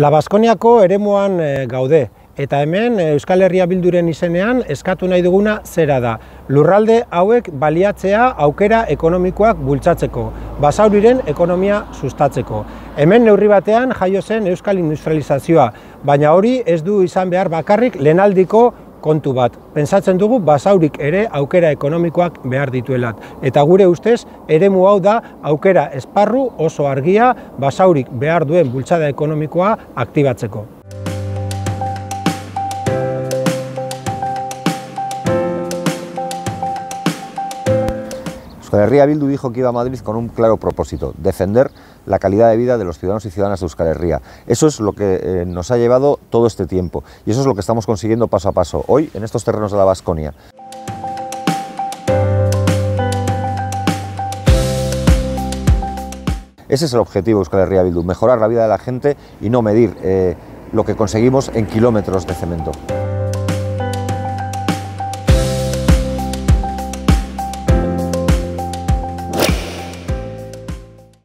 La Baskoniako eremuan eh, gaude, eta hemen eh, Euskal Herria Bilduren izenean eskatu nahi duguna zera da. Lurralde hauek baliatzea aukera ekonomikoak bultzatzeko, basauriren ekonomia sustatzeko. Hemen neurri batean jaio zen Euskal Industrializazioa, baina hori ez du izan behar bakarrik lehenaldiko kontu bat. Pentsatzen dugu basaurik ere aukera ekonomikoak behar dituelat. Eta gure ustez, eremu hau da aukera esparru oso argia basaurik behar duen bultzada ekonomikoa aktibatzeko. Euskal Herria Bildu dijo que iba a Madrid con un claro propósito, defender la calidad de vida de los ciudadanos y ciudadanas de Euskal Herria. Eso es lo que eh, nos ha llevado todo este tiempo y eso es lo que estamos consiguiendo paso a paso hoy en estos terrenos de la Vasconia. Ese es el objetivo de Euskal Herria Bildu, mejorar la vida de la gente y no medir eh, lo que conseguimos en kilómetros de cemento.